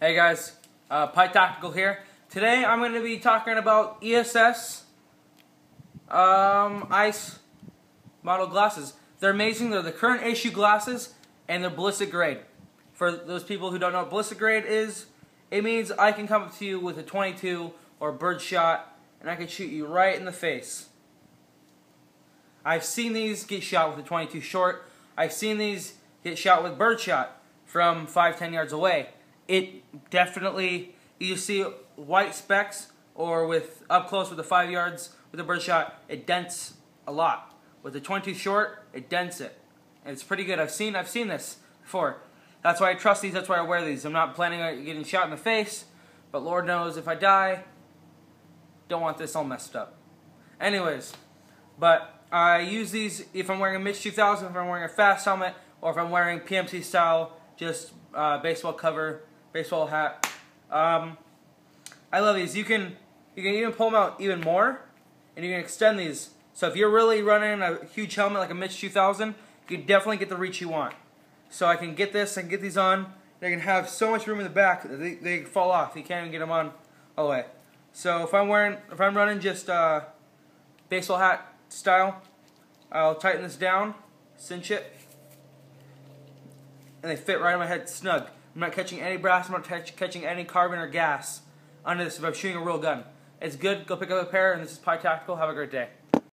Hey guys, uh, Pye Tactical here. Today I'm going to be talking about ESS um, ice model glasses. They're amazing. They're the current issue glasses and they're ballistic grade. For those people who don't know what ballistic grade is, it means I can come up to you with a 22 or birdshot and I can shoot you right in the face. I've seen these get shot with a 22 short. I've seen these get shot with birdshot from 5, 10 yards away it definitely you see white specks or with up close with the five yards with a birdshot, it dents a lot. With the 22 short, it dents it. And it's pretty good. I've seen I've seen this before. That's why I trust these. That's why I wear these. I'm not planning on getting shot in the face, but Lord knows if I die, don't want this all messed up. Anyways, but I use these if I'm wearing a MICH 2000, if I'm wearing a fast helmet, or if I'm wearing PMC style, just uh, baseball cover baseball hat. Um, I love these. You can you can even pull them out even more, and you can extend these. So if you're really running a huge helmet like a MICH 2000, you can definitely get the reach you want. So I can get this, I can get these on. They can have so much room in the back that they, they fall off. You can't even get them on all the way. So if I'm wearing, if I'm running just uh, baseball hat style, I'll tighten this down, cinch it, and they fit right on my head snug. I'm not catching any brass. I'm not catching any carbon or gas under this if I'm shooting a real gun. It's good. Go pick up a pair, and this is Pye Tactical. Have a great day.